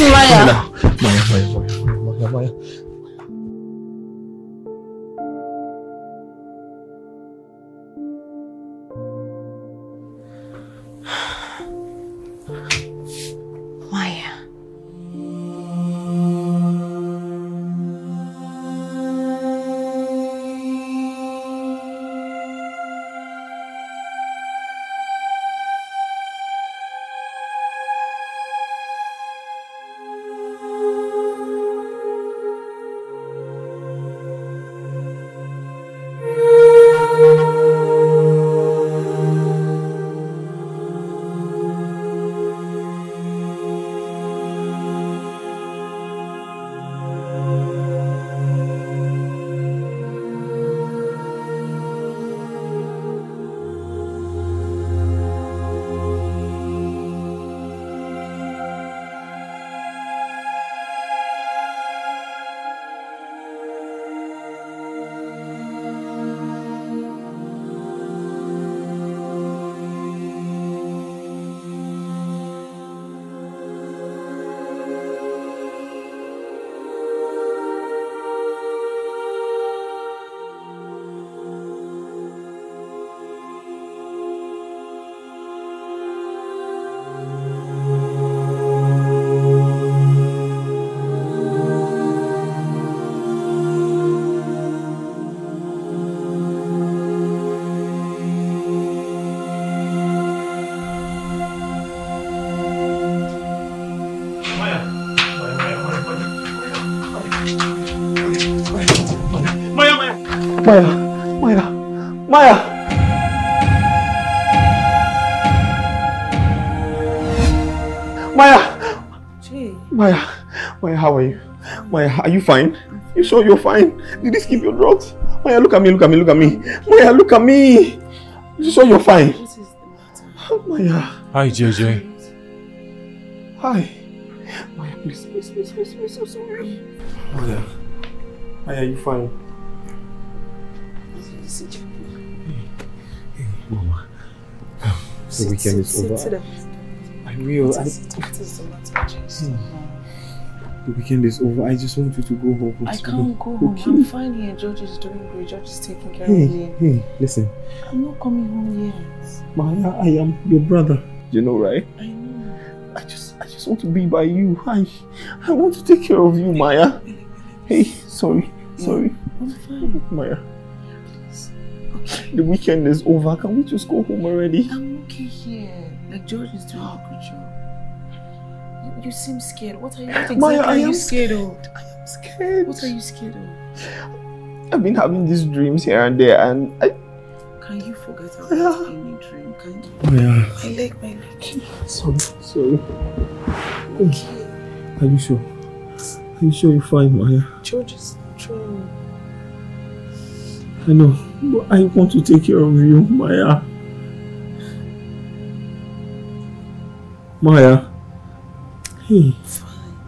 need to see Jay. Maya, Maya, how are you? Maya, are you fine? You sure you're fine? Did you skip your drugs? Maya, look at me, look at me, look at me. Maya, look at me. You sure you're fine? What is the matter? Maya, Hi, JJ. hi. Maya, please, please, please, please, please, I'm sorry. Maya, Maya, are you fine? Mama, the weekend is sit, over. Sit, sit, I will. I, What is the matter, Jay? the weekend is over. I just want you to go home. I can't me. go home. Okay. I'm fine here. George is doing great. George is taking care Hey, of me. hey, listen. I'm not coming home yet. Maya, I am your brother. You know, right? I know. I just, I just want to be by you. I, I want to take care of you, Maya. Hey, sorry, sorry, I'm fine. Maya. Okay. The weekend is over. Can we just go home already? I'm okay here. Like George is doing a good job. You, you seem scared. What are you? What exactly Maya, are I you am scared of? I am scared. What are you scared of? I've been having these dreams here and there, and I. Can you forget about Yeah. any dream? Can you? Maya, My leg, my leg. sorry, sorry. Are you sure? Are you sure you're fine, Maya? George is trying. I know, but I want to take care of you, Maya. Maya. Hey, Fine.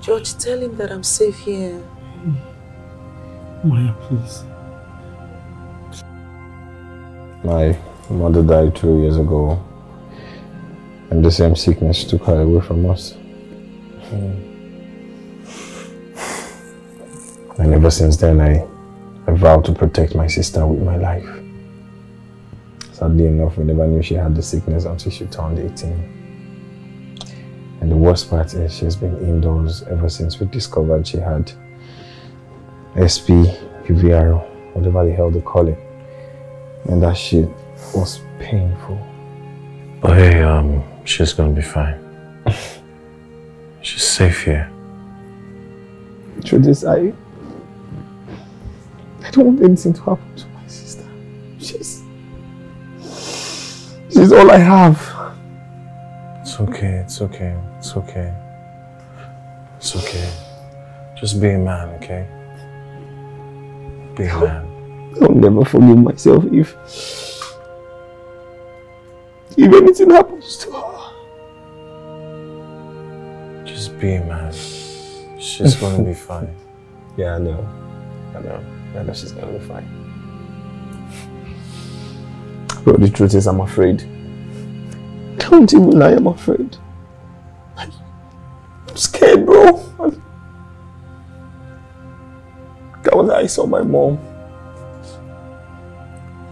George, tell him that I'm safe here. Maya, please. My mother died two years ago, and the same sickness took her away from us. And ever since then, I, I vowed to protect my sister with my life. Sadly enough, we never knew she had the sickness until she turned 18. And the worst part is she's been indoors ever since we discovered she had SP, UVR, whatever the hell they call it. And that shit was painful. But hey, um, she's gonna be fine. She's safe here. Truth is, I. I don't want anything to happen to my sister. She's. She's all I have. It's okay, it's okay, it's okay. It's okay. Just be a man, okay? Be a man. I'll never forgive myself if. If anything happens to her. Just be a man. She's gonna be fine. Yeah, I know. I know. I know she's gonna be fine. But the truth is I'm afraid. Don't even lie, I'm afraid. I'm scared, bro. How I saw my mom.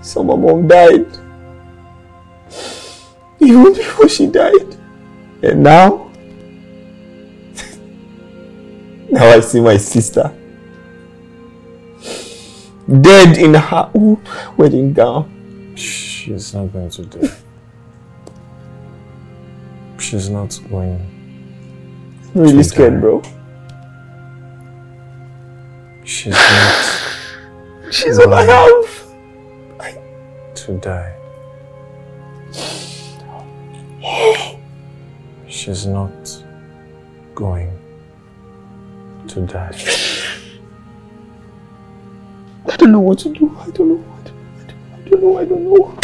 Saw my mom died. Even before she died. And now, now I see my sister dead in her wedding gown. She's not going to die. She's not going. I'm really scared, bro. She's not She's all I have. to die. She's not going to die. I don't know what to do. I don't know what to do. I don't know. I don't know.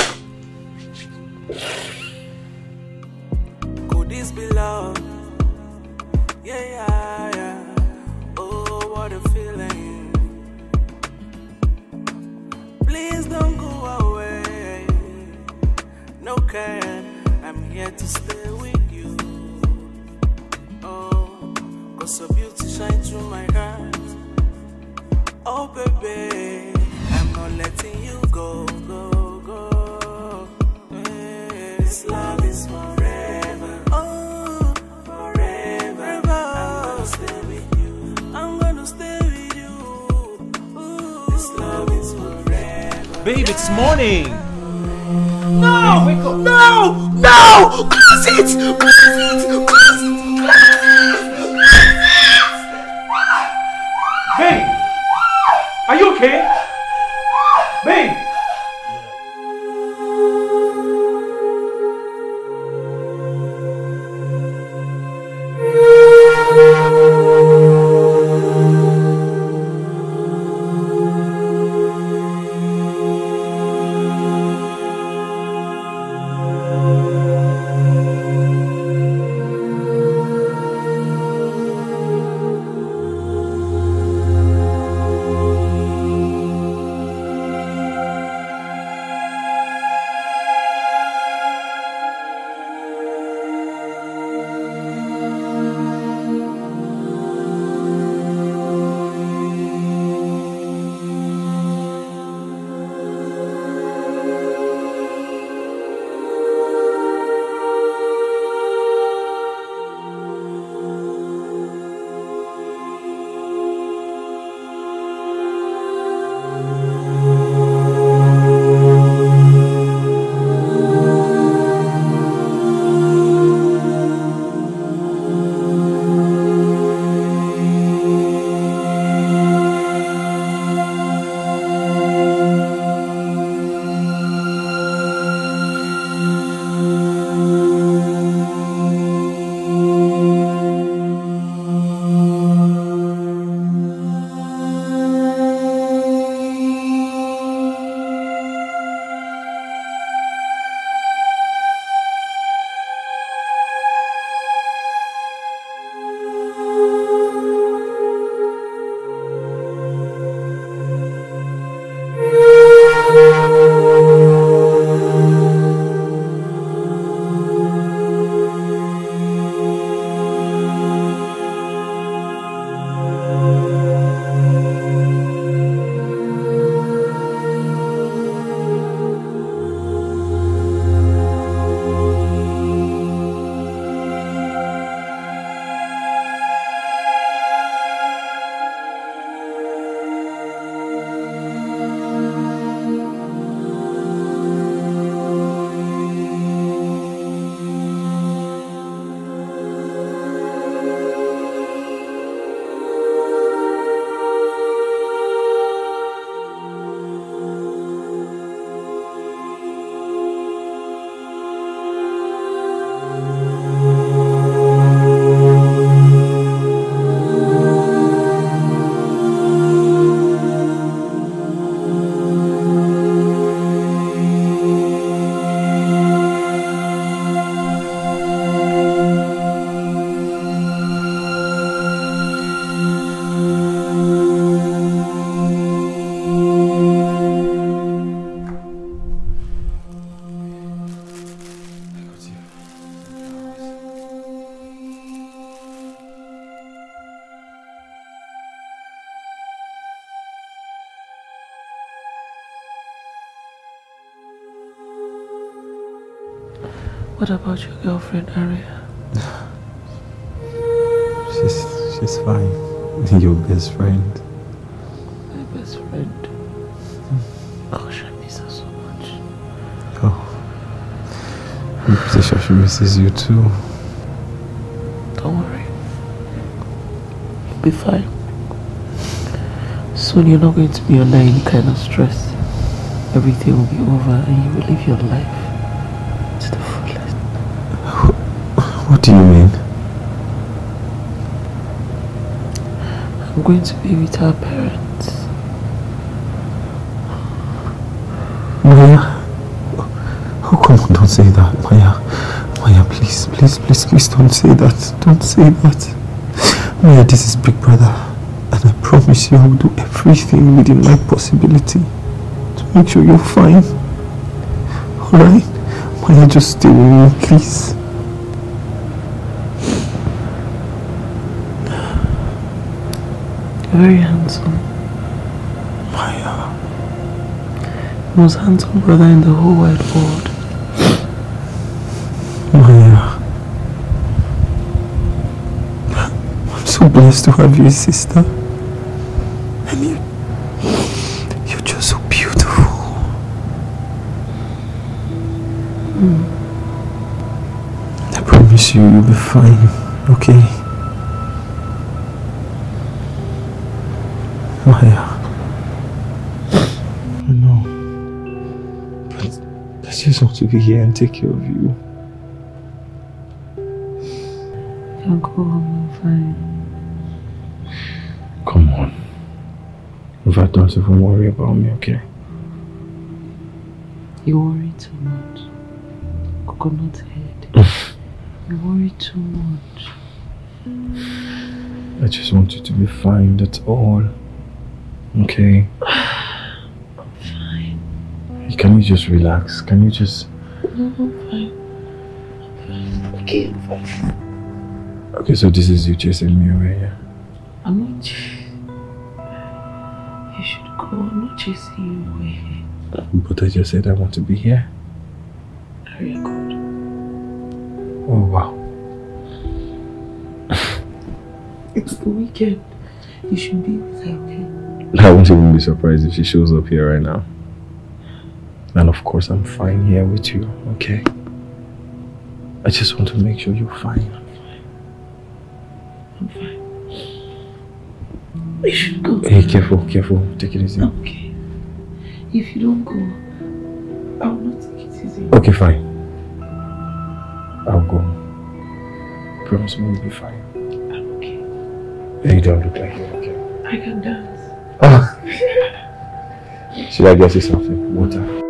I'm here to stay with you. Oh, cause your beauty shine through my heart. Oh, baby, I'm not letting you go, go, go. This love is. Oh, forever. I'm gonna stay with you. I'm gonna stay with you. Ooh, this love is forever. Babe, it's morning. No! No! No! Close it! Close it! Close it! Close it! Babe! Are you okay? Babe! What about your girlfriend, Aria? She's she's fine. Your best friend. My best friend. Hmm. Oh, Gosh, I miss her so much. Oh. I'm pretty sure she misses you too. Don't worry. You'll be fine. Soon you're not going to be under any kind of stress. Everything will be over and you will live your life you mean? I'm going to be with our parents. Maya. Oh, come on, don't say that. Maya. Maya, please, please, please, please don't say that. Don't say that. Maya, this is Big Brother. And I promise you I will do everything within my possibility to make sure you're fine. Alright? Maya, just stay with me, please. Very handsome. Maya. Uh, Most handsome brother in the whole wide world. Maya. Uh, I'm so blessed to have you sister. And you, you're just so beautiful. Hmm. I promise you, you'll be fine, okay? To be here and take care of you. I'll go home, I'm fine. Come on. In fact, don't even worry about me, okay? You worry too much. Coconut head. you worry too much. I just want you to be fine, that's all. Okay? Can you just relax? Can you just... No, I'm fine. I'm fine. Okay, I'm fine. Okay, so this is you chasing me away, yeah? I'm not. You should go. I'm not chasing you away. But I just said I want to be here. Very good. Oh, wow. It's the weekend. You should be with her, okay? I won't even be surprised if she shows up here right now. And of course, I'm fine here with you, okay? I just want to make sure you're fine. I'm fine. We should go. Hey, careful, careful. Take it easy. Okay. If you don't go, I will not take it easy. Okay, fine. I'll go. Promise me you'll be fine. I'm okay. Hey, you don't look like you're okay. I can dance. Ah. Should I get you something? Water?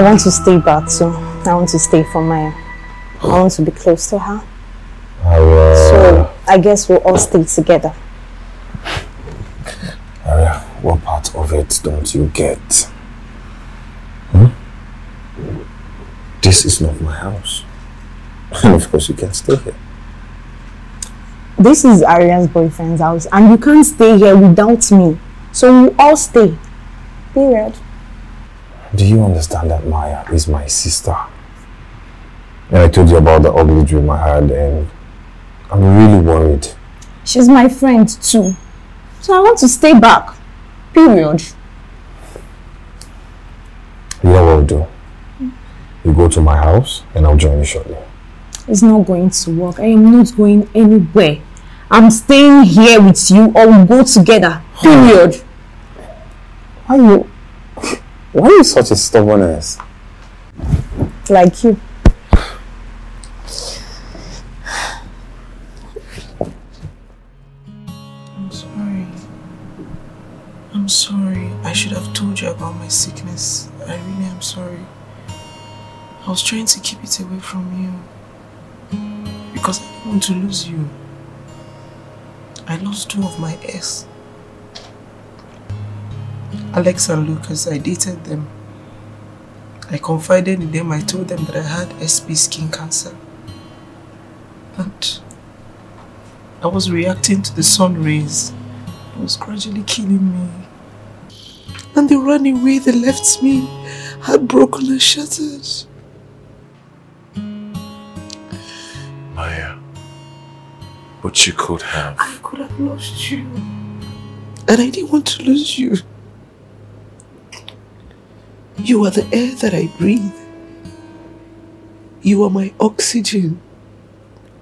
I want to stay back too. I want to stay for Maya. I want to be close to her. So I guess we'll all stay together. Aria, what part of it don't you get? Hmm? This is not my house. And of course, you can stay here. This is Aria's boyfriend's house and you can't stay here without me. So we all stay. Period. Do you understand that Maya is my sister? And I told you about the ugly dream I had and I'm really worried. She's my friend too. So I want to stay back. Period. You know what we'll do? You go to my house and I'll join you shortly. It's not going to work. I am not going anywhere. I'm staying here with you or we go together. Period. Why you why are you such a stubborn ass? Like you. I'm sorry. I'm sorry. I should have told you about my sickness. I really am sorry. I was trying to keep it away from you. Because I didn't want to lose you. I lost two of my ex. Alex and Lucas, I dated them. I confided in them, I told them that I had SP skin cancer. And I was reacting to the sun rays. It was gradually killing me. And they ran away, they left me heartbroken and shattered. Maya, but you could have. I could have lost you. And I didn't want to lose you. You are the air that I breathe. You are my oxygen.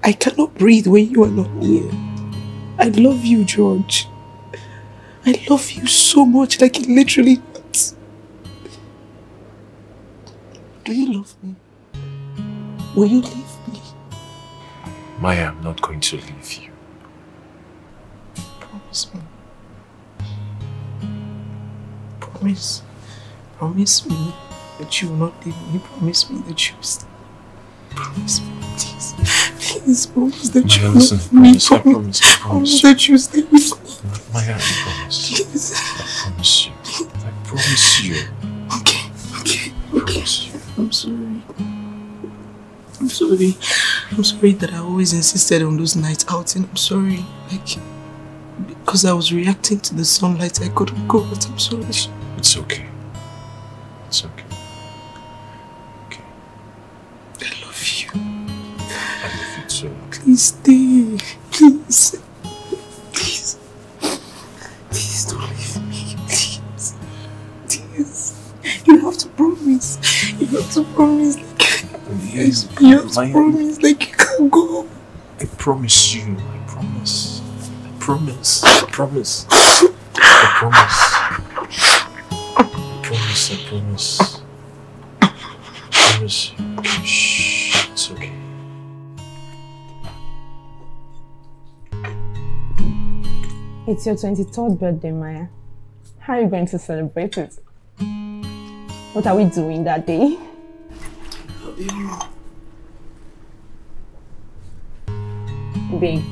I cannot breathe when you are not near. I love you, George. I love you so much, like it literally hurts. Do you love me? Will you leave me? Maya, I'm not going to leave you. Promise me. Promise. Promise me that you will not leave me. Promise me that you will stay. Promise me, please. Please promise that you will listen, me. promise, I promise, I promise. that you will stay with me. Maya, I promise. Please. I promise you. I promise you. Okay, okay, promise you. I'm sorry. I'm sorry. I'm sorry that I always insisted on those nights outing. I'm sorry. Like, because I was reacting to the sunlight, I couldn't go, but I'm sorry. It's okay. It's okay. Okay. I love you. I love you too. Please stay. Please. Please. Please don't leave me. Please. Please. You have to promise. You have to promise. Like, Yes, you have to promise. Like you can't go. I promise you. I promise. I promise. I promise. I promise. I promise. I promise. I promise you. Shh. It's okay. It's your 23rd birthday, Maya. How are you going to celebrate it? What are we doing that day? Babe,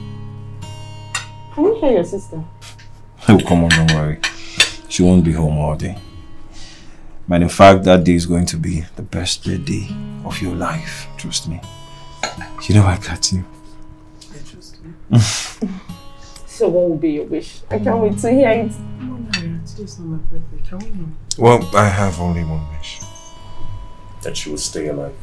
can you hear your sister? Oh, come on, don't worry. She won't be home all day. But in fact, that day is going to be the best day of your life. Trust me. You know I got you. I trust you. So what will be your wish? I can't wait to hear it. Today's not my birthday. Can we know? Well, I have only one wish. That she will stay alive.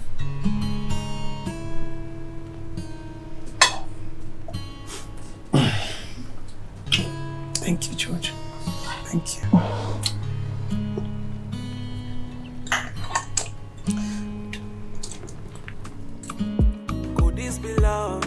Thank you, George. Thank you. Could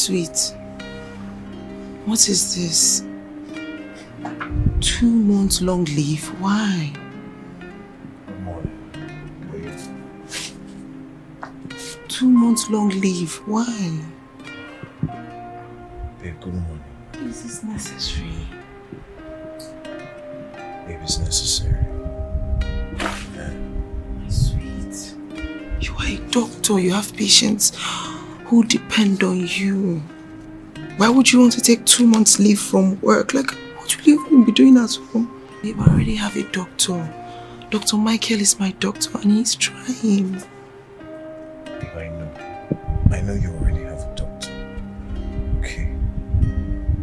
sweet, what is this? Two months long leave? Why? Good morning. Two months long leave? Why? Babe, good morning. Is this necessary? Babe, it's necessary. My sweet, you are a doctor. You have patients who depend on you. Why would you want to take two months leave from work? Like, what will you even be doing at home? Babe, I already have a doctor. Dr. Michael is my doctor and he's trying. I know. I know you already have a doctor. Okay.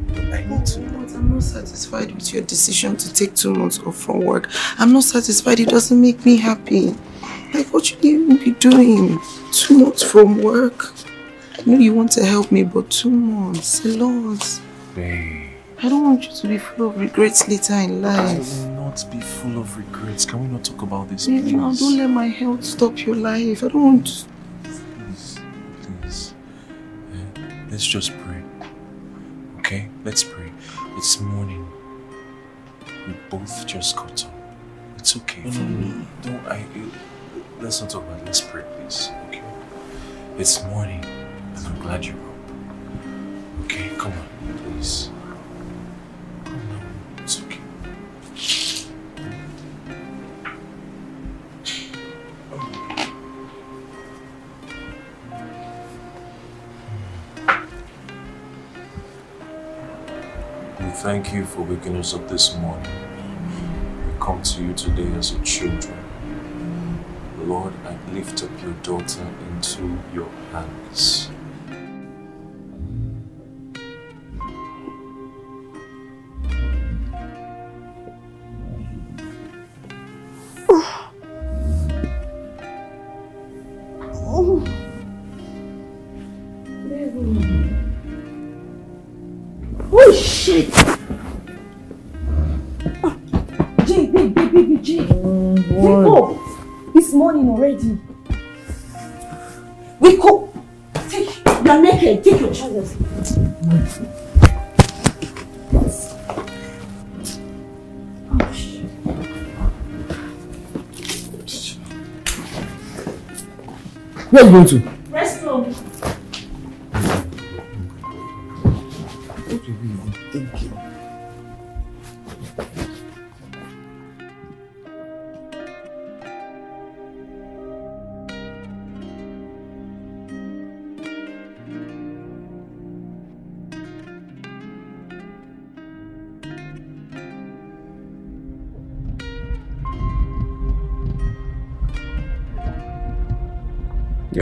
But I need to. But I'm not satisfied with your decision to take two months off from work. I'm not satisfied. It doesn't make me happy. Like, what should you even be doing? Two months from work? I know you want to help me, but two months, a lot. Babe. I don't want you to be full of regrets later in life. I life. will not be full of regrets. Can we not talk about this, Babe, please? now don't let my health stop your life. I don't want Please, please. Eh, Let's just pray. Okay? Let's pray. It's morning. We both just got up. It's okay for me. Don't I let's not talk about it. Let's pray, please. Okay? It's morning I'm glad you're up. Okay, come on, please. It's okay. Hmm. We thank you for waking us up this morning. We come to you today as your children. Lord, I lift up your daughter into your hands. Where are you going to?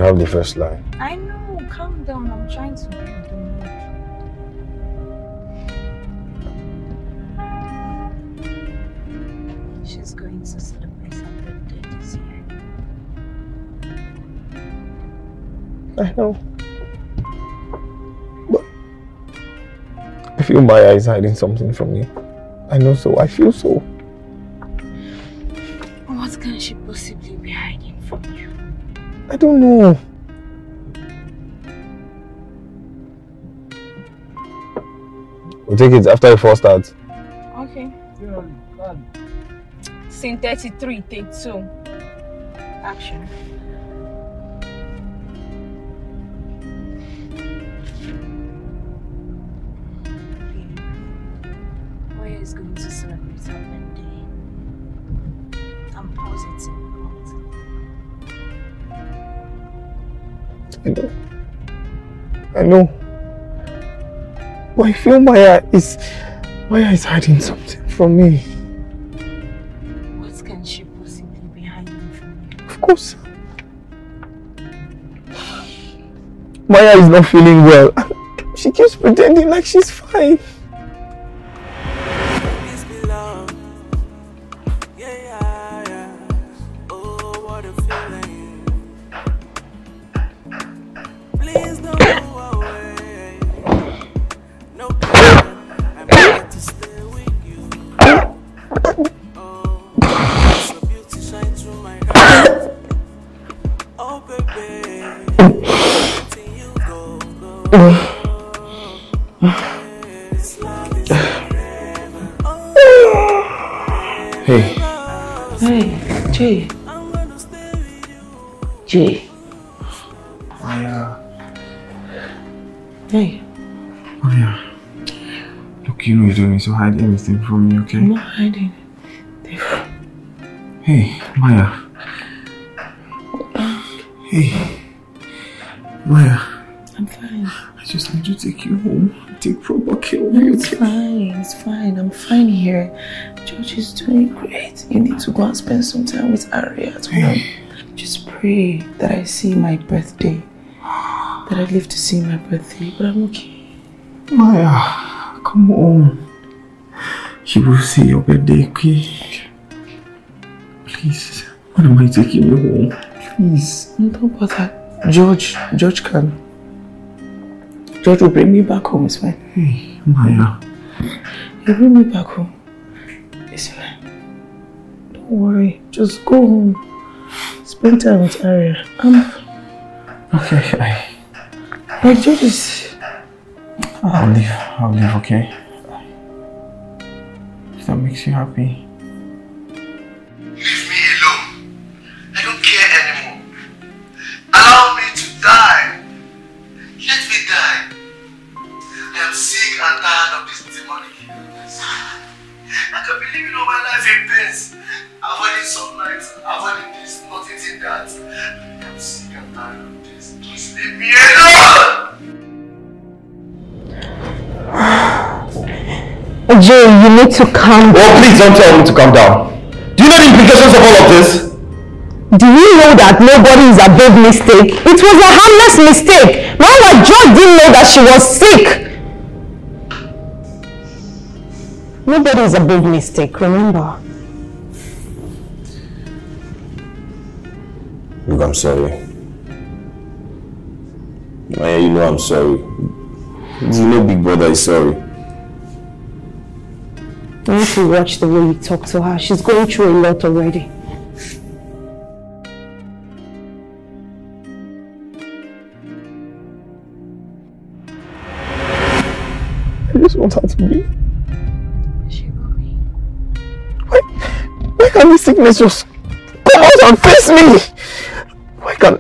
Have the first line. I know, calm down. I'm trying to build the mood. She's going to celebrate her birthday this year. I know. But I feel Maya is hiding something from me. I know so. I feel so. I don't know. We'll take it after the first start. Okay. Scene 33, take two. Action. Know. But I feel Maya is Maya is hiding something from me. What can she possibly be hiding from you? Of course. Maya is not feeling well. She keeps pretending like she's fine. Anything from me, okay? I'm not hiding. Hey, Maya. Hey. Maya. I'm fine. I just need to take you home. Take proper care of you. It's fine. It's fine. I'm fine here. George is doing great. You need to go and spend some time with Ari at home. Just pray that I see my birthday. That I live to see my birthday. But I'm okay. Maya, come on. You will see your birthday, okay? Please. When am I taking you home? Please. Don't bother. George, George can. George will bring me back home. It's fine. Hey, Maya. He'll bring me back home. It's fine. Don't worry. Just go home. Spend time with Aria. Um, Okay, I, like George is. I'll leave. I'll leave, okay? That makes you happy. Jay, you need to calm down. Oh, please don't tell me to calm down. Do you know the implications of all of this? Do you know that nobody is above mistake? It was a harmless mistake. Remember, George didn't know that she was sick. Nobody is above mistake, remember? Look, I'm sorry. Maya, you know I'm sorry. You know Big Brother is sorry. Need to watch the way you talk to her. She's going through a lot already. I just want her to be. Why, why can't this sickness just come out and face me? Why can't,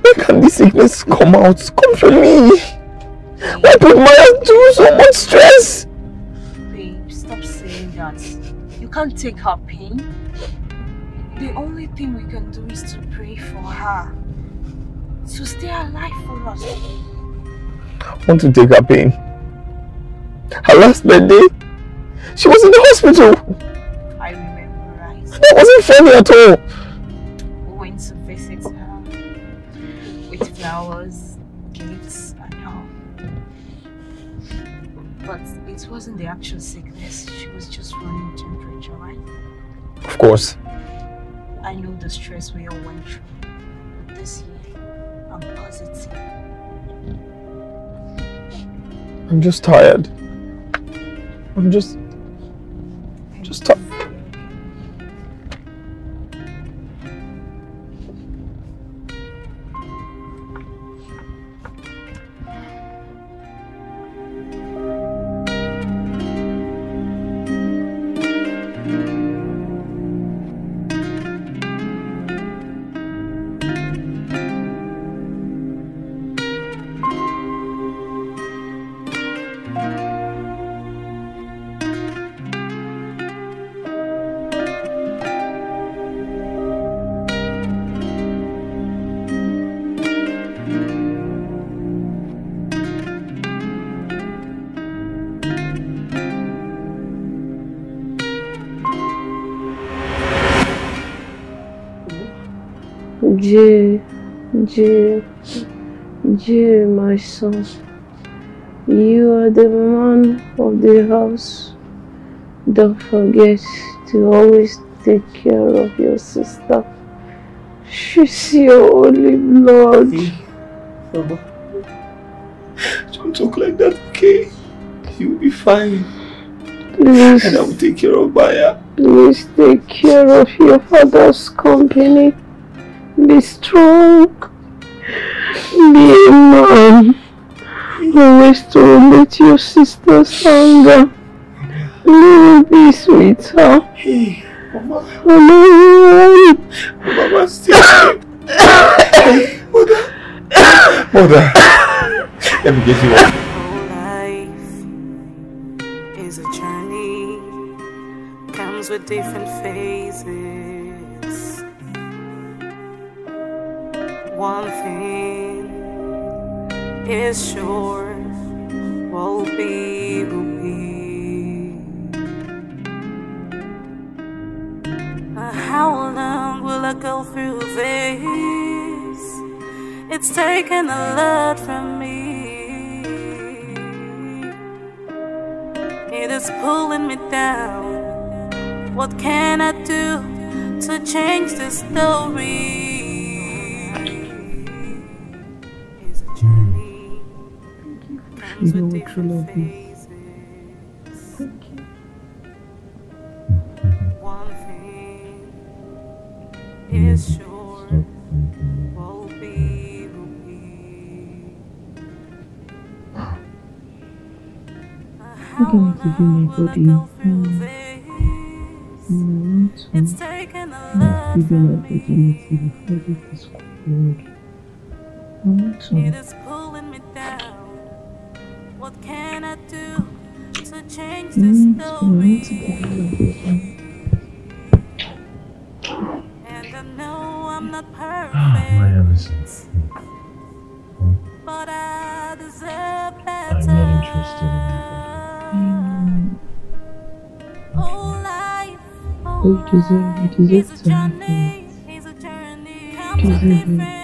why can't this sickness come out, come from me? Why put Maya through so much stress? Can't take her pain. The only thing we can do is to pray for her. To stay alive for us. I want to take her pain. Her last birthday, she was in the hospital. I remember, right? That wasn't funny at all. We went to visit her with flowers, gifts, and all. But it wasn't the actual sickness. She was just running temperature, right? Of course. I know the stress we all went through. But this year, I'm positive. I'm just tired. I'm just... Just tired. Jay, Jay, Jay, my son, you are the man of the house. Don't forget to always take care of your sister. She's your only blood. Don't talk like that, okay? You'll be fine. Please. And I will take care of Maya. Please take care of your father's company. Be strong. Be a man. Always tolerate your sister's anger. Live in peace with her. Hey, Mama. Alone. Mama, still. Mother. Mother. Let me get you up. is a journey, comes with different phases. One thing is sure, will be, will be. Uh, How long will I go through this? It's taken a lot from me. It is pulling me down. What can I do to change the story? You know I truly love you. One thing is sure. Will be, will be. How can I give you my body? Mm. And I want to give you my virginity before this is cold. I want to. Ah, my virginity. And I know I'm not perfect, Maya, listen. but I deserve I'm not interested in you. Oh life, oh you deserve. You deserve to have me. You deserve it.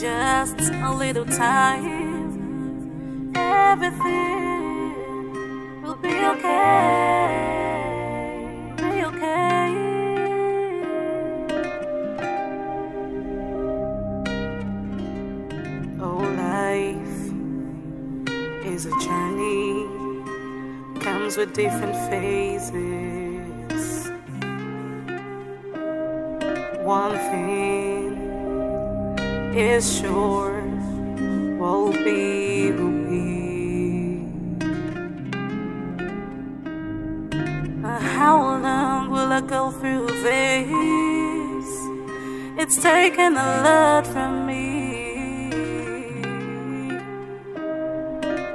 Just a little time, everything will be okay. Be okay. Oh, life is a journey, comes with different phases. One thing is sure, will be, will be. How long will I go through this? It's taken a lot from me.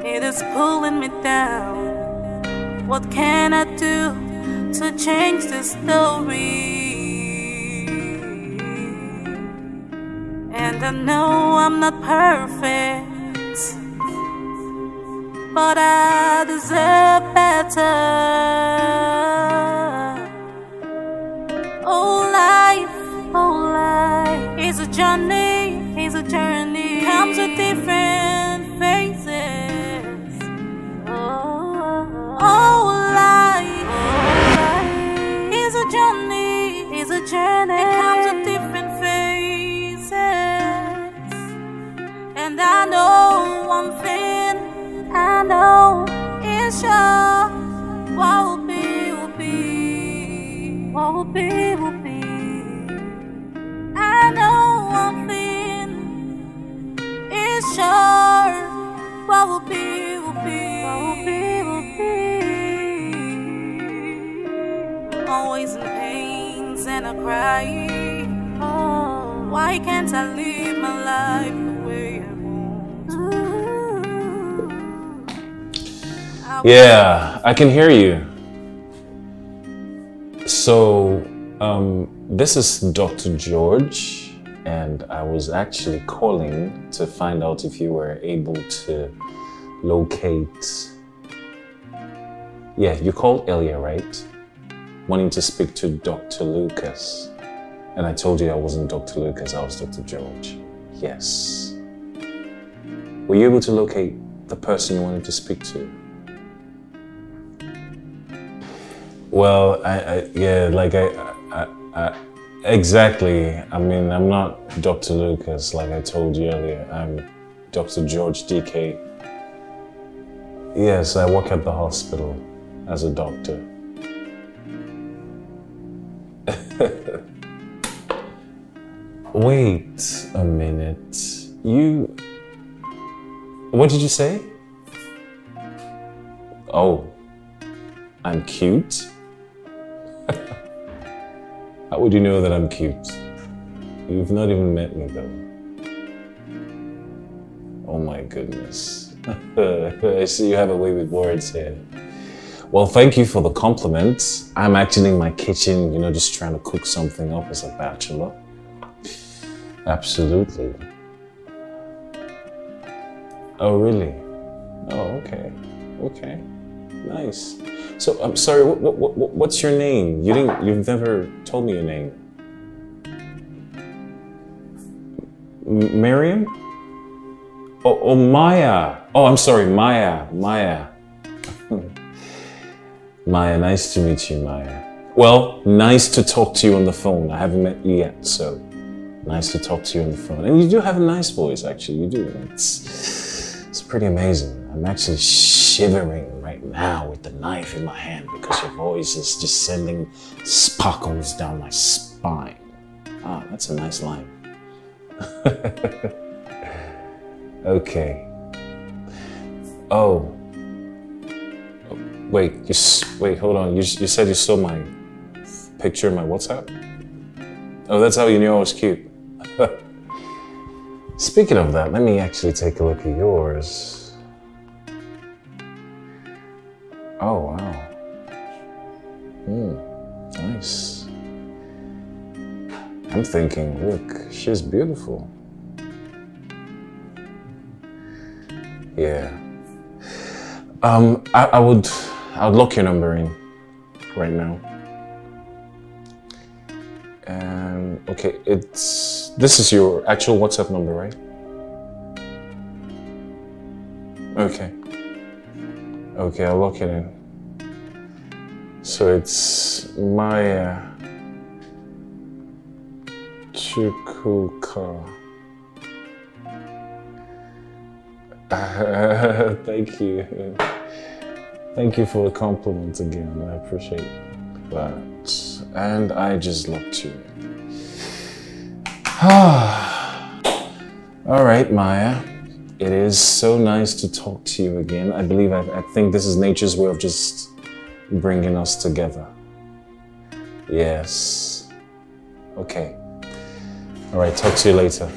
It is pulling me down. What can I do to change the story? I know I'm not perfect, but I deserve better. Oh, why can't I live my life the way I want? Yeah, I can hear you. So, um, this is Dr. George, and I was actually calling to find out if you were able to locate. Yeah, you called earlier, right? Wanting to speak to Dr. Lucas. And I told you I wasn't Dr. Lucas, I was Dr. George. Yes. Were you able to locate the person you wanted to speak to? Well, I, I yeah, like I, I, I, exactly. I mean, I'm not Dr. Lucas, like I told you earlier. I'm Dr. George DK. Yes, I work at the hospital as a doctor. Wait a minute. You. What did you say? Oh. I'm cute? How would you know that I'm cute? You've not even met me though. Oh my goodness. I see you have a way with words here. Well, thank you for the compliment. I'm actually in my kitchen, you know, just trying to cook something up as a bachelor. Absolutely. Oh, really? Oh, okay. Okay. Nice. So, I'm sorry, what, what, what, what's your name? You didn't, you've never told me your name. M- Miriam? Oh, oh, Maya. Oh, I'm sorry, Maya. Maya. Maya, nice to meet you, Maya. Well, nice to talk to you on the phone. I haven't met you yet, so nice to talk to you on the phone. And you do have a nice voice, actually. You do. It's, it's pretty amazing. I'm actually shivering right now with the knife in my hand because your voice is just sending sparkles down my spine. Ah, that's a nice line. okay. Oh. Wait, you wait, hold on. You, you said you saw my picture in my WhatsApp? Oh, that's how you knew I was cute. Speaking of that, let me actually take a look at yours. Oh, wow. Hmm, nice. I'm thinking, look, she's beautiful. Yeah. Um, I, I would, I would lock your number in right now. Um, okay, it's, this is your actual WhatsApp number, right? Okay. Okay, I'll lock it in. So it's Maya Chukwuka. Thank you. Thank you for the compliment again. I appreciate that. And I just looked you. All right, Maya. It is so nice to talk to you again. I believe, I, I think this is nature's way of just bringing us together. Yes. Okay. All right, talk to you later.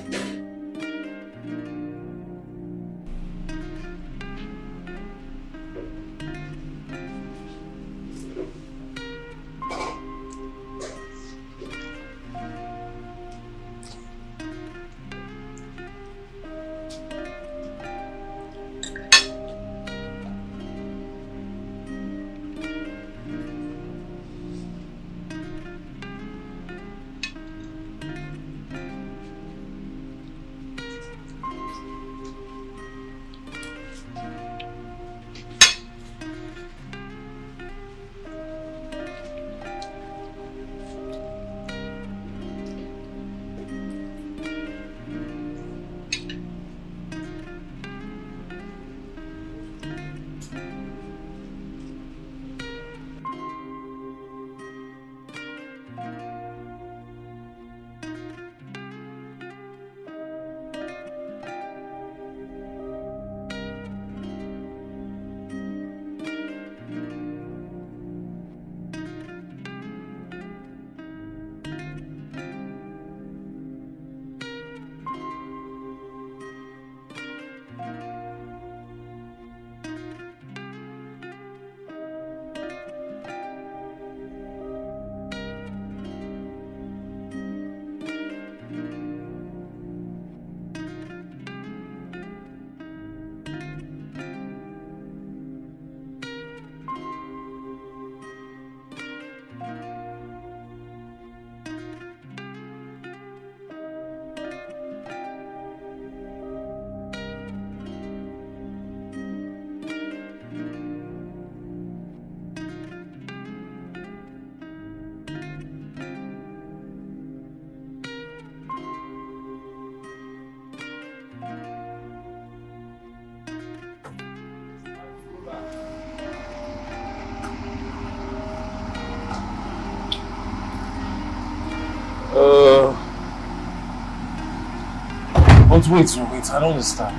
But wait, wait, I don't understand.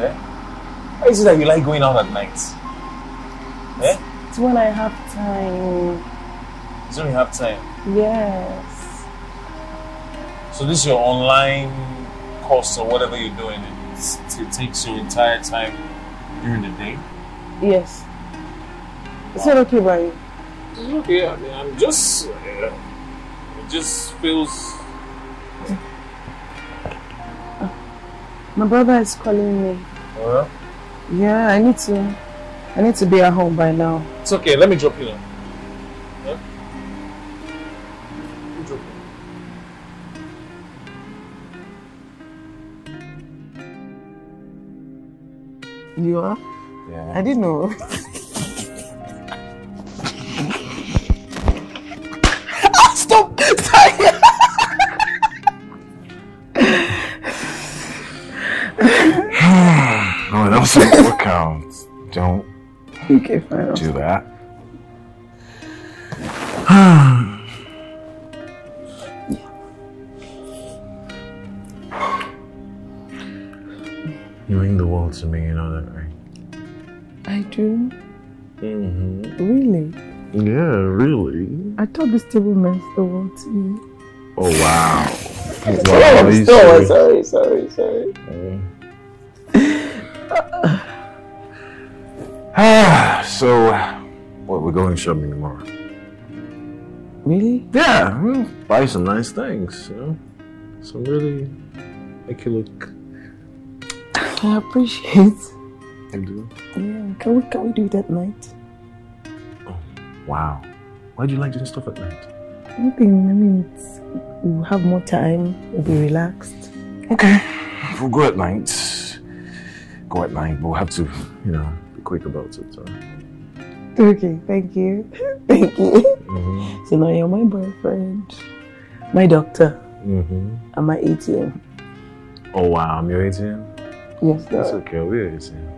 Eh? Why is it that you like going out at night? Eh? It's when I have time. It's when you have time. Yes. So this is your online course or whatever you're doing. It takes your entire time during the day. Yes. Is it okay you? It's okay. I mean, I'm just. Uh, it just feels. My brother is calling me. Uh, Yeah, I need to. I need to be at home by now. it's okay. Let me drop you now. Yeah? Let me drop you. You are? Yeah. I didn't know. No, that was a. Don't Okay, fine. do that. you mean the world to me, you know that, right? I do. Mm-hmm. Really? Yeah, really. I thought this table meant the world to you. Oh wow. Oh, Wow, are sorry, sorry, sorry, sorry. So what? We're going shopping tomorrow. Really? Yeah, mm, buy some nice things. You know, some really make you look. I appreciate. You do. Yeah, can we can we do that night? Oh, wow. Why do you like doing stuff at night? Nothing. I mean, it's, we'll have more time. We'll be relaxed. Okay. We'll go at night. Go at night. We'll have to, you know, be quick about it. So. Okay, thank you, thank you. So now you're my boyfriend, my doctor, Mm-hmm. and my ATM. Oh wow, I'm your ATM. Yes, That's okay. We're ATM.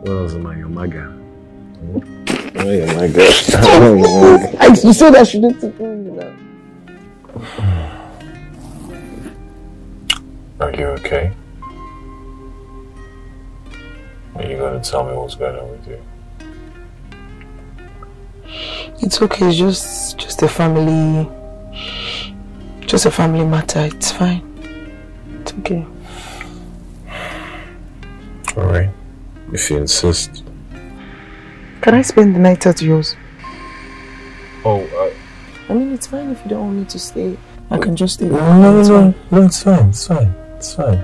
What else am I? You're my guy. Hmm? Oh, you're my guy. I, you said I shouldn't take you now. Are you okay? Are you going to tell me what's going on with you? It's okay. It's just just a family, just a family matter. It's fine. It's okay. All right. If you insist. Can I spend the night at yours? Oh, uh, I mean, it's fine if you don't want me to stay. I can just stay. no, no, It's no, fine. no, it's fine, it's fine, it's fine.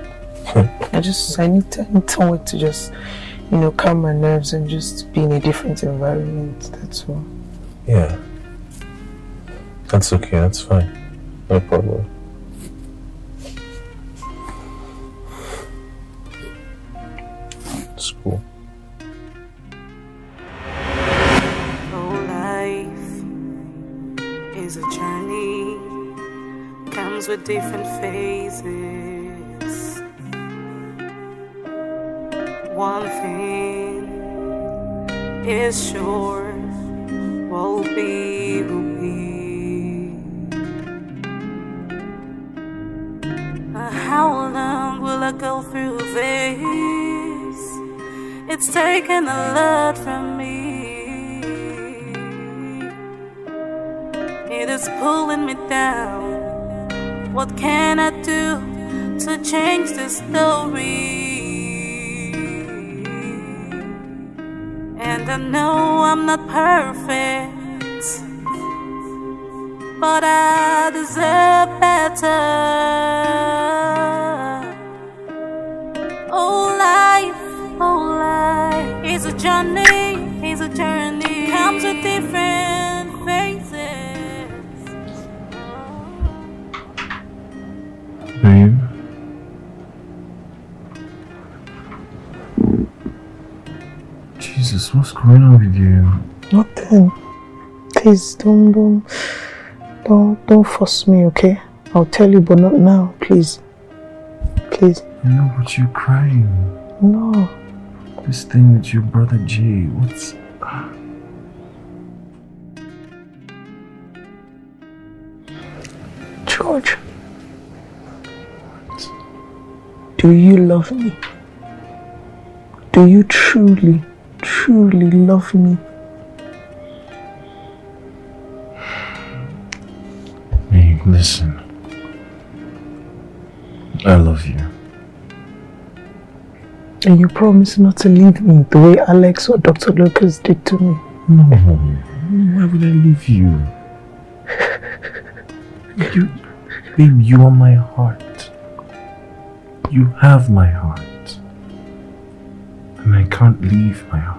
I just I need I need somewhere to just you know calm my nerves and just be in a different environment. That's all. Yeah. That's okay, that's fine. No problem. It's cool. Oh, life is a journey, comes with different phases. One thing is sure, will be, will be. How long will I go through this? It's taken a lot from me. It is pulling me down. What can I do to change the story? And I know I'm not perfect, but I deserve better. Oh, life, oh, life is a journey, is a journey. Comes with different phases. Babe. Jesus, what's going on with you? Nothing. Please don't don't don't don't force me, okay? I'll tell you, but not now, please. Please. Know, but you're crying. No. This thing with your brother Jay, what's. George. Do you love me? Do you truly, truly love me. Hey, listen. I love you. And you promise not to leave me the way Alex or Dr. Lucas did to me. No, why would I leave you? you, babe, you are my heart. You have my heart. And I can't leave my heart.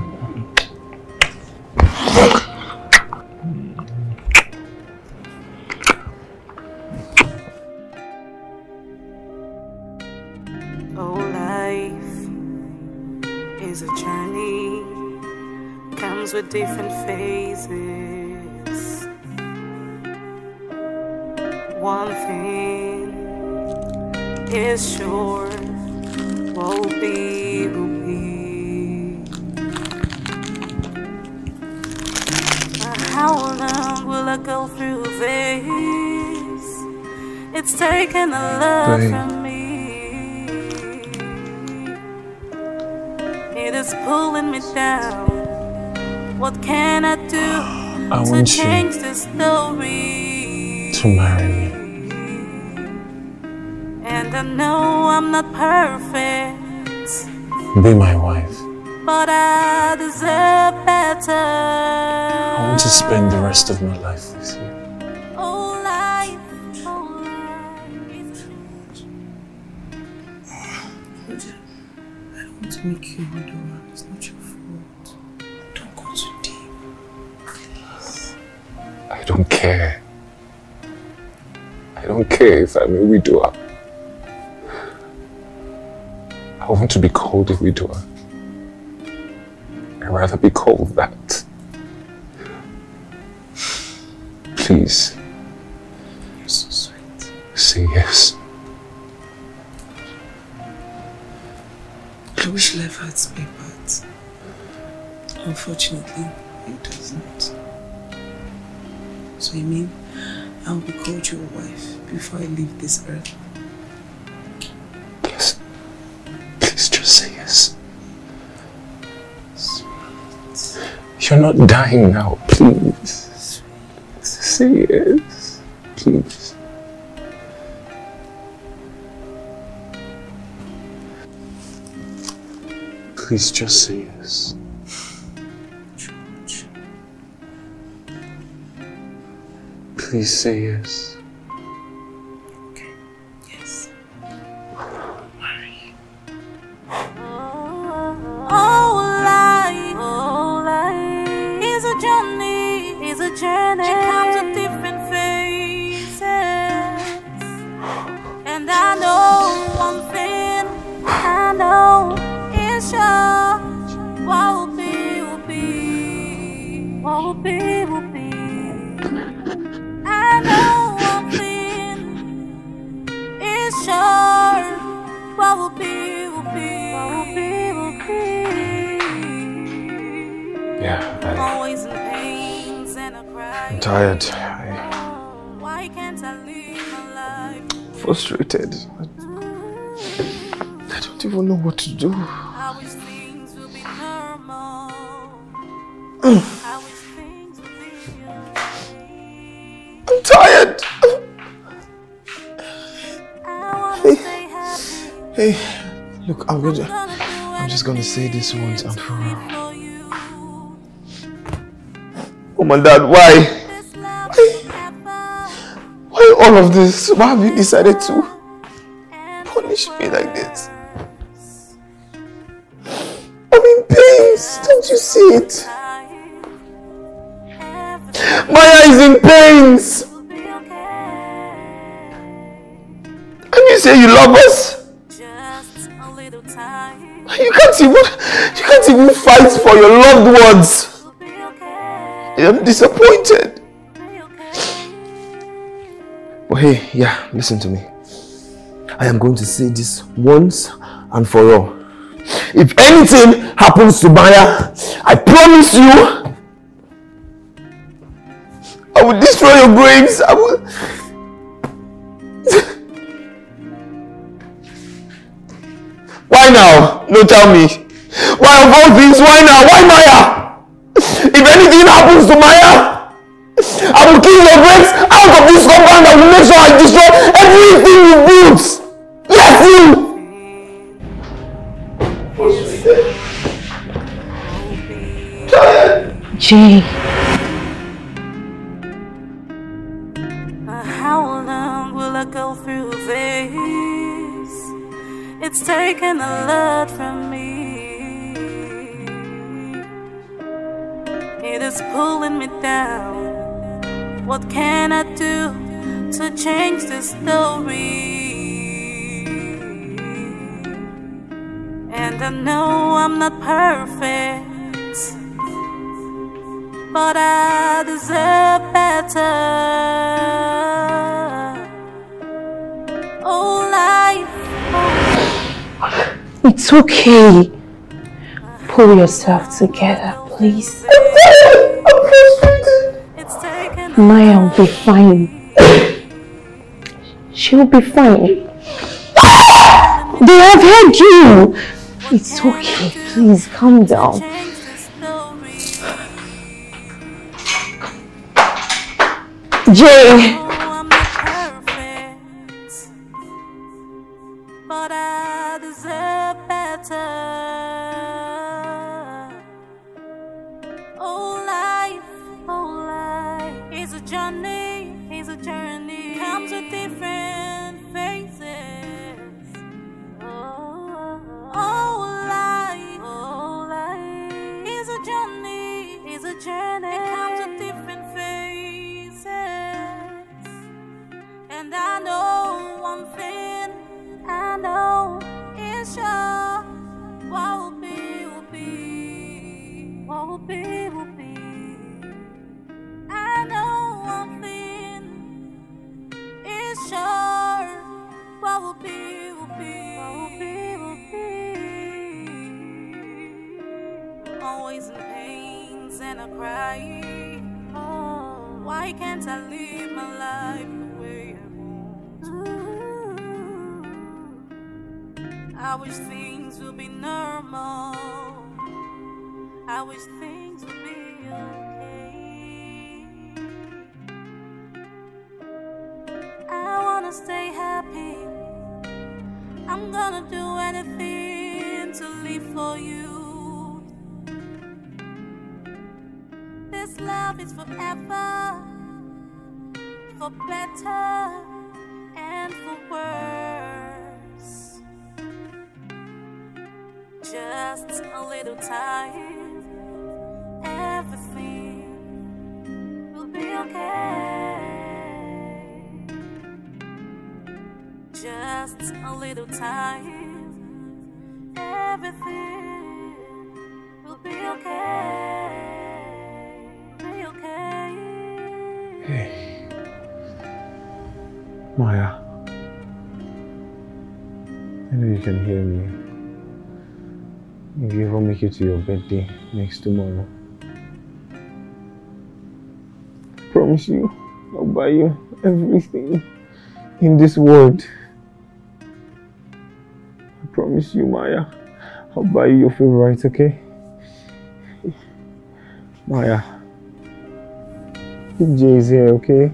Taken a lot Babe. from me. It is pulling me down. What can I do I to change the story? To marry me. And I know I'm not perfect, Be my wife. but I deserve better. I want to spend the rest of my life I don't care. I don't care if I'm a widower. I want to be called a widower. I'd rather be called that. Please, You're so sweet. say yes. I wish life had me, but unfortunately, it doesn't. So you mean I'll be called your wife before I leave this earth? Yes. Please just say yes. You're not dying now, please. Say yes. Please. Please just say yes. Please I'm gonna. I'm just gonna say this once and for all. Oh my dad, why? Forever. Why all of this? Why have you decided to punish me like this? I'm in pain. Don't you see it? Maya is in pains. And you say you love us? You can't even you can't even fight for your loved ones. I'm disappointed. But hey, yeah, listen to me. I am going to say this once and for all. If anything happens to Maya, I promise you, I will destroy your graves. I will. Now? No, tell me. Why of all things? Why now? Why Maya? If anything happens to Maya, I will kill your brains out of this compound. I will make sure I destroy everything you built. Yes, you. Jay. Taken a lot from me. It is pulling me down. What can I do to change the story? And I know I'm not perfect but I deserve better. Oh, life. It's okay. Pull yourself together, please. Maya will be fine. She will be fine. They have heard you. It's okay. Please calm down. Jay. And I cry. Oh, why can't I live my life the way I want? I wish things would be normal. I wish things would be okay. I wanna stay happy. I'm gonna do anything to live for you. Is forever, for better and for worse. Just a little time, everything will be okay. Just a little time, everything will be okay. Maya. I know you can hear me. If you ever make it to your birthday next tomorrow, I promise you, I'll buy you everything in this world. I promise you, Maya, I'll buy you your favorite, okay? Maya, Jay is here, okay?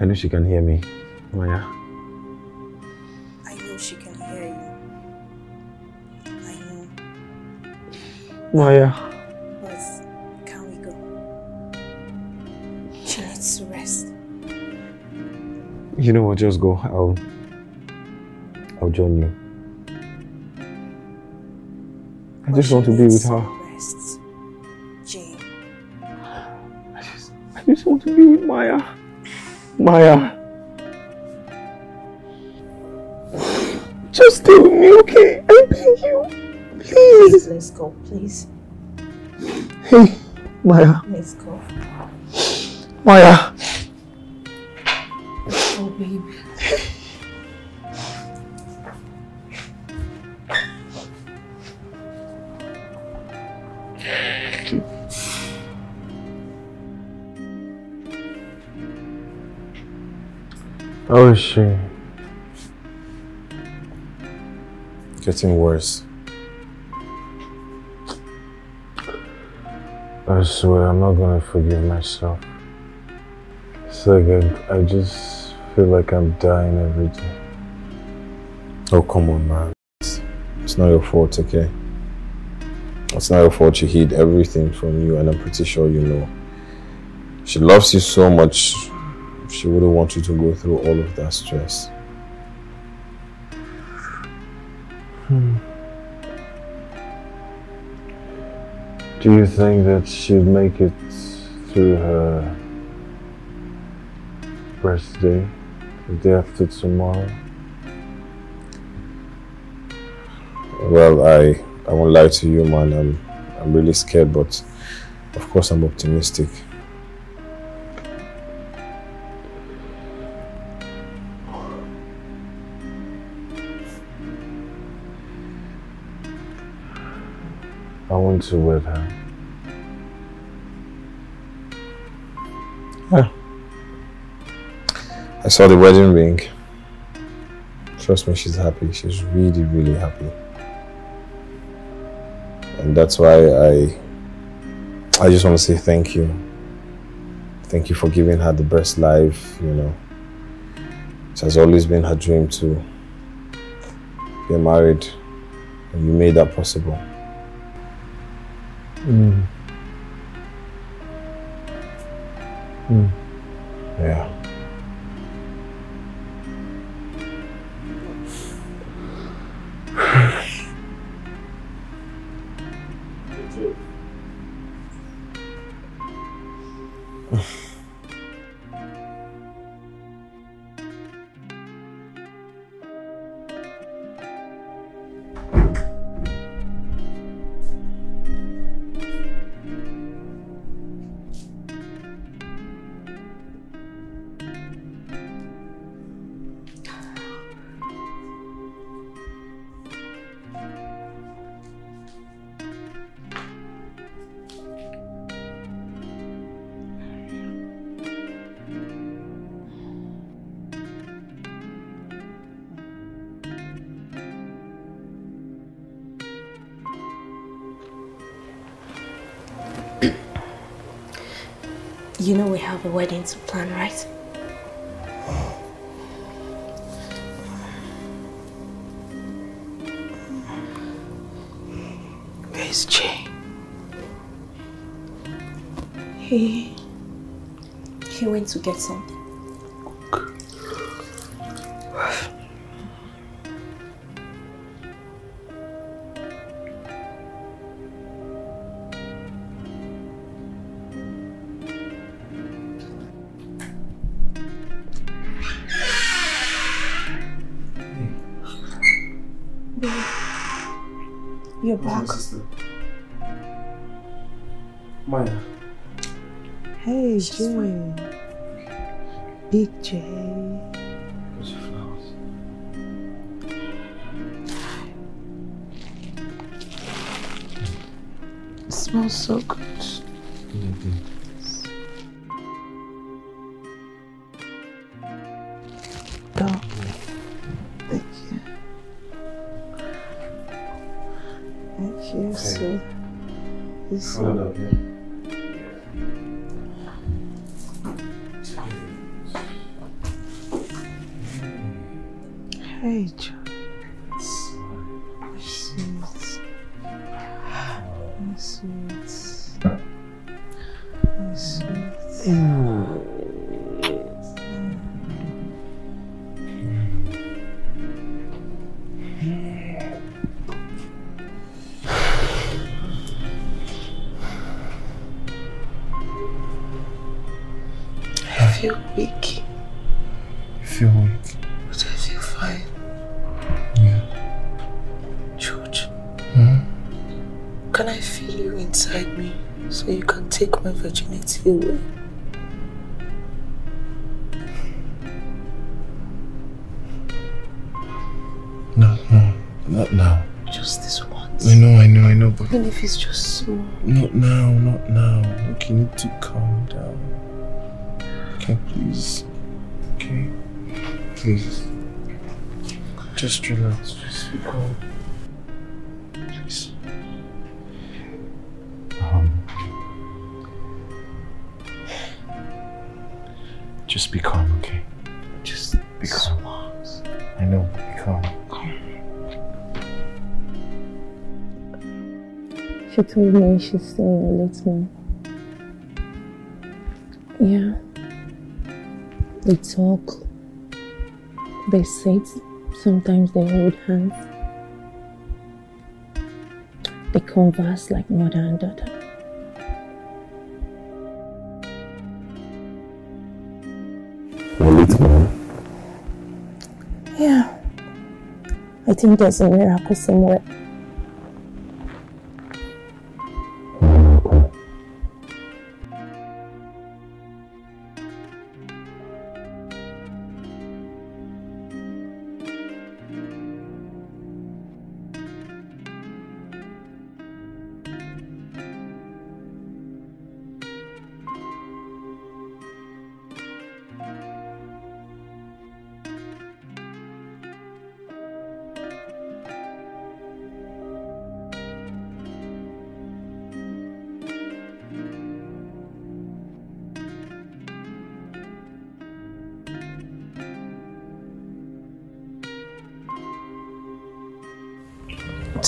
I know she can hear me, oh, Maya. I know she can hear you. I know. Oh, Maya. But can we go? She needs to rest. You know what? Just go. I'll. I'll join you. I just want to be with her. Rest. Jane. I just want to be with Maya. Maya. Just with me, okay? I beg you. Please. Let's go, please. Hey, Maya. Let's go. Maya. How is she? Getting worse. I swear I'm not gonna forgive myself. It's like I, I just feel like I'm dying every day. Oh, come on, man. It's, it's not your fault, okay? It's not your fault she hid everything from you, and I'm pretty sure you know. She loves you so much, she wouldn't want you to go through all of that stress. Hmm. Do you think that she'd make it through her birthday, the day after tomorrow? Well, I I won't lie to you, man. I'm I'm really scared, but of course I'm optimistic. I want to wed her. I saw the wedding ring. Trust me, she's happy. She's really, really happy. And that's why I I just want to say thank you. Thank you for giving her the best life, you know. It has always been her dream to get married. And you made that possible. Mm. Mm. Yeah. You know we have a wedding to plan, right? Where's Jay? He... He went to get something. Feel weak, You feel weak? but I feel fine. Yeah. George, Hmm? can I feel you inside me so you can take my virginity away? No, no, not now. Just this once. I know, I know, I know, but Even if it's just small. not now, not now. Look, you need to calm down. Okay, please. Okay? Please. Just relax. Just be calm. Please. Um, just be calm, okay? Just be calm. I know, be calm. She told me she's staying a little. Yeah. They talk. They sit. Sometimes they hold hands. They converse like mother and daughter. Will it mom? Yeah. I think there's a miracle somewhere.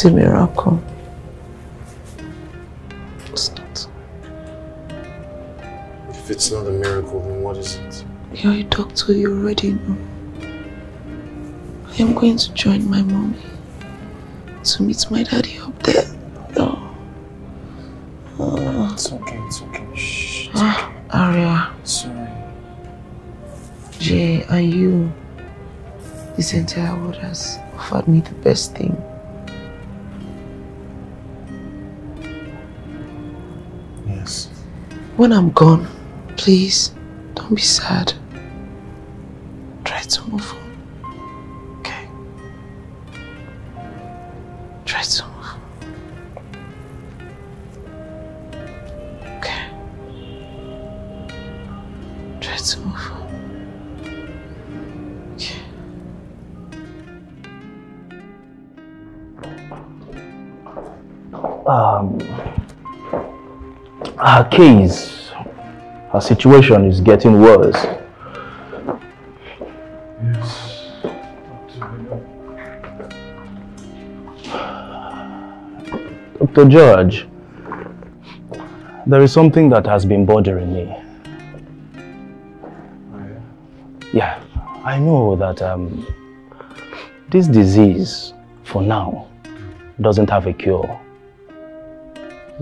It's a miracle. It's not. If it's not a miracle, then what is it? You're a doctor, you already know. I am going to join my mommy to meet my daddy up there. Oh. Oh. It's okay, it's okay. Shh. It's Ah, Aria, Sorry. Jay, and you, this entire world has offered me the best thing. When I'm gone, please don't be sad. Try to move on. Okay? Try to move on. Okay? Try to move on. Um, her case, her situation is getting worse. Yes. Dr. George, there is something that has been bothering me. Yeah, I know that um, this disease, for now, doesn't have a cure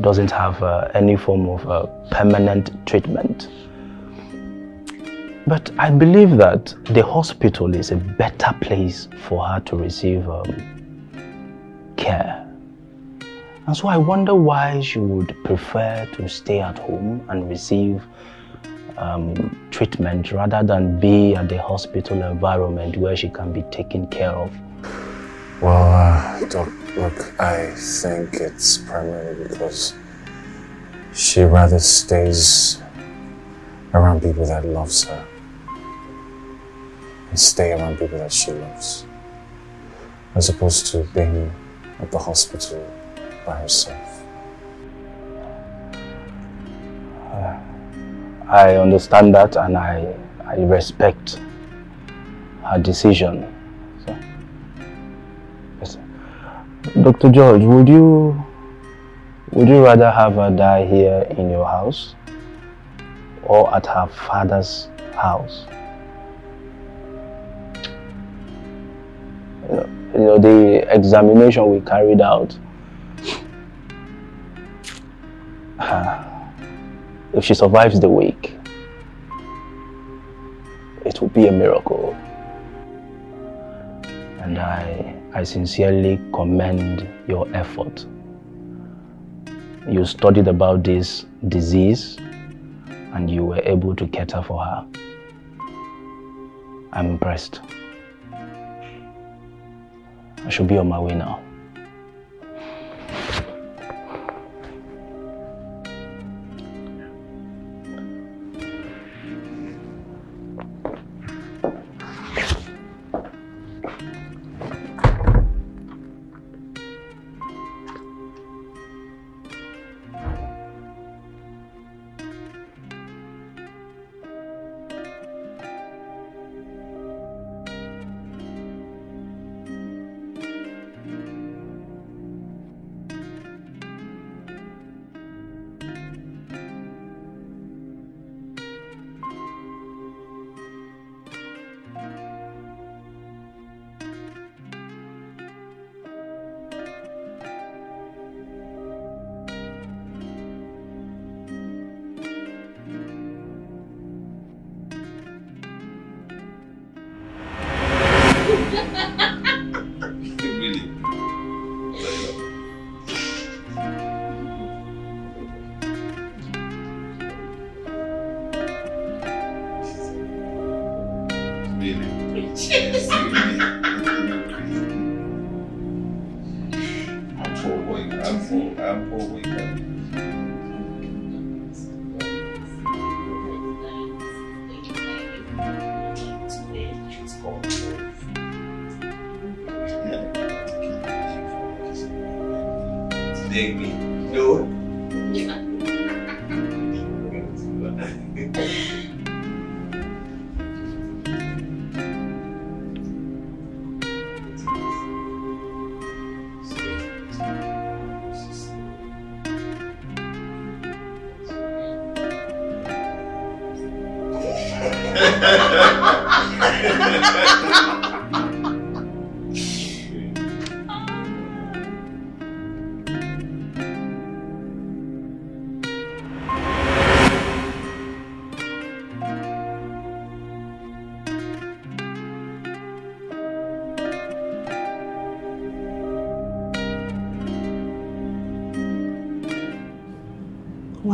doesn't have uh, any form of uh, permanent treatment. But I believe that the hospital is a better place for her to receive um, care. And so I wonder why she would prefer to stay at home and receive um, treatment rather than be at the hospital environment where she can be taken care of. Well, uh, Doc, look, I think it's primarily because she rather stays around people that loves her and stay around people that she loves, as opposed to being at the hospital by herself. I understand that and I, I respect her decision. Dr. George, would you would you rather have her die here in your house or at her father's house? You know, you know, the examination we carried out, if she survives the week, it will be a miracle. And I, I sincerely commend your effort. You studied about this disease and you were able to cater for her. I'm impressed. I should be on my way now.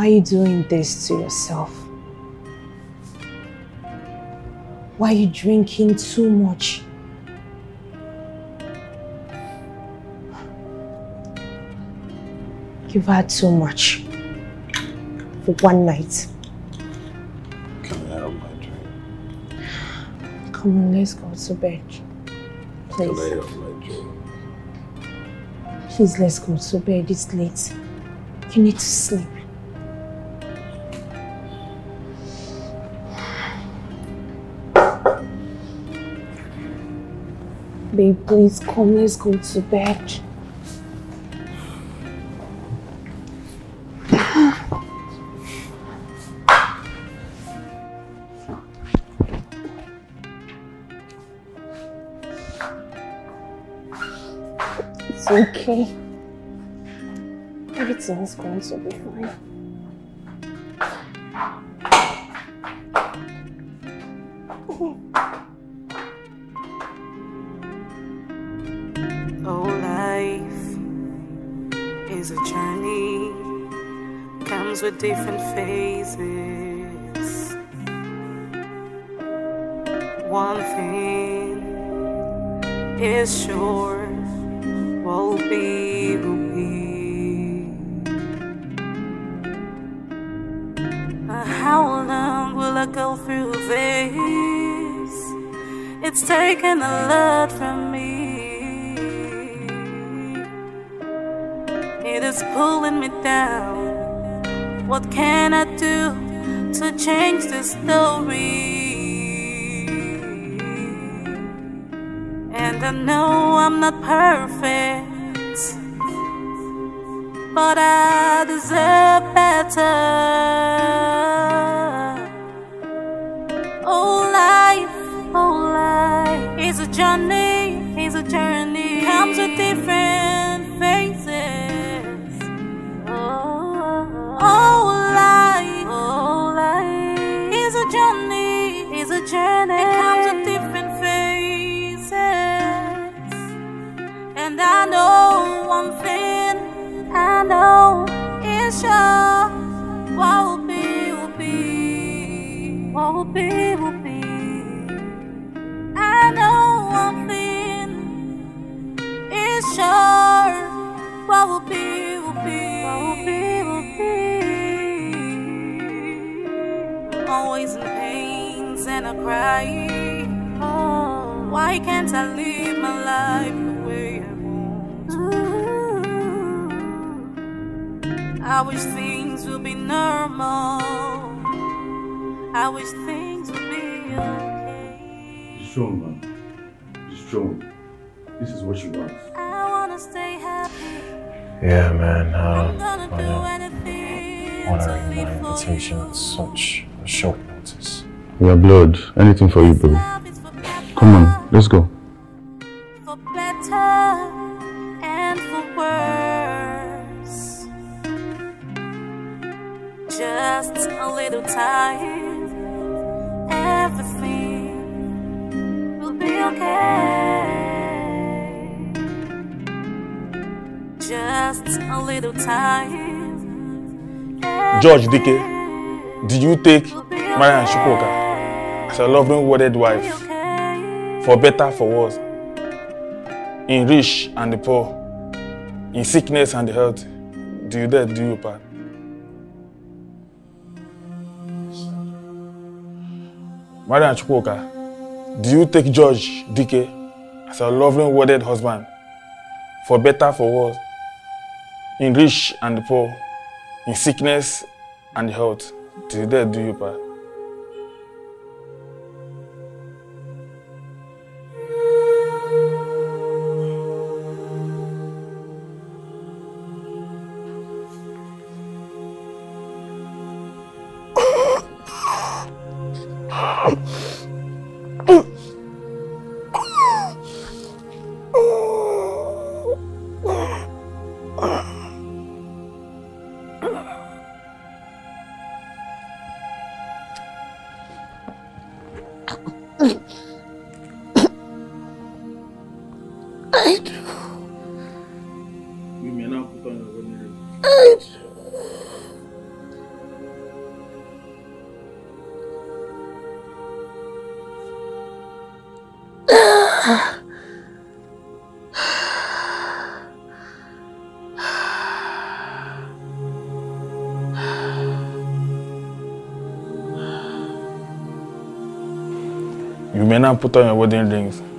Why are you doing this to yourself? Why are you drinking too much? You've had too much for one night. Can I have my drink? Come on, let's go to bed. Can I Please. have my drink? Please, let's go to bed. It's late. You need to sleep. Babe, please come. Let's go to bed. It's okay. Everything is going to be fine. One thing is sure, will be, will be. How long will I go through this? It's taken a lot from me. It is pulling me down. What can I do to change the story? I know I'm not perfect, but I deserve better. Oh, life, oh, life is a journey, live at such a short notice. We are blood. Anything for you, bro. Come on, let's go. for better and for worse. Just a little time, everything will be okay. Just a little time. George Dike, Did you take Mariam Chukwuka as a loving wedded wife for better, for worse, in rich and the poor, in sickness and the health? Do you dare do your part? Mariam Chukwuka, do you take George Dike as a loving wedded husband for better, for worse, in rich and the poor, in sickness and health? Did they do you bad? 嗯。and put on your wedding rings.